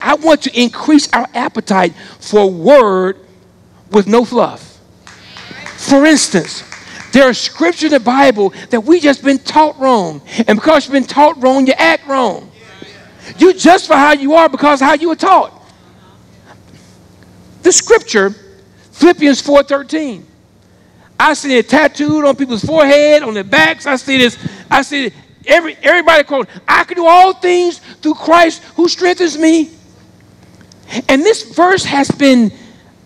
I want to increase our appetite for word with no fluff. For instance, there are scriptures in the Bible that we just been taught wrong. And because you've been taught wrong, you act wrong. You justify how you are because how you were taught. The scripture, Philippians 4:13. I see it tattooed on people's forehead, on their backs. I see this. I see it. Every, everybody quote, I can do all things through Christ who strengthens me. And this verse has been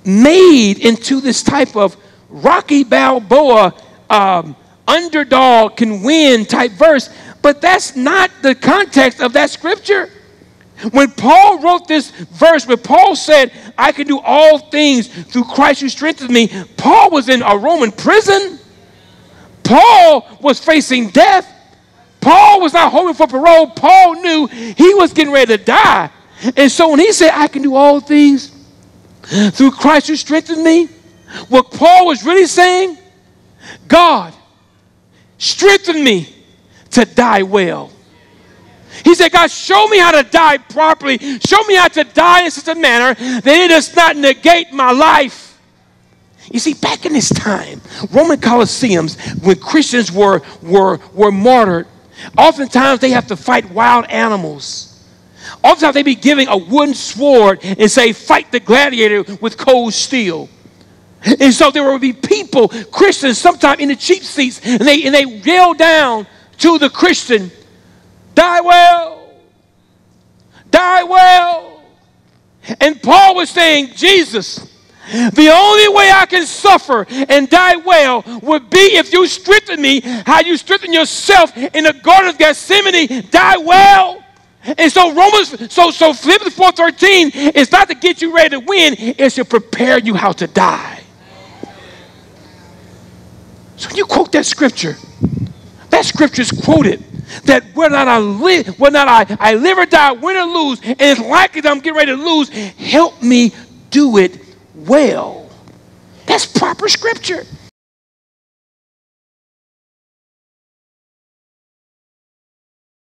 made into this type of Rocky Balboa um, underdog can win type verse, but that's not the context of that scripture. When Paul wrote this verse, when Paul said, I can do all things through Christ who strengthens me, Paul was in a Roman prison. Paul was facing death. Paul was not hoping for parole. Paul knew he was getting ready to die. And so when he said, I can do all things through Christ who strengthens me, what Paul was really saying, God, strengthen me to die well. He said, God, show me how to die properly. Show me how to die in such a manner that it does not negate my life. You see, back in this time, Roman Colosseums, when Christians were, were, were martyred, oftentimes they have to fight wild animals. Oftentimes they'd be giving a wooden sword and say, fight the gladiator with cold steel. And so there will be people, Christians, sometimes in the cheap seats, and they, and they yell down to the Christian, die well, die well. And Paul was saying, Jesus, the only way I can suffer and die well would be if you strengthen me, how you strengthen yourself in the Garden of Gethsemane, die well. And so Romans, so so Philippians 4:13 is not to get you ready to win, it's to prepare you how to die. So when you quote that scripture, that scripture is quoted that whether I live, whether I, I live or die, win or lose, and it's likely that I'm getting ready to lose, help me do it well. That's proper scripture.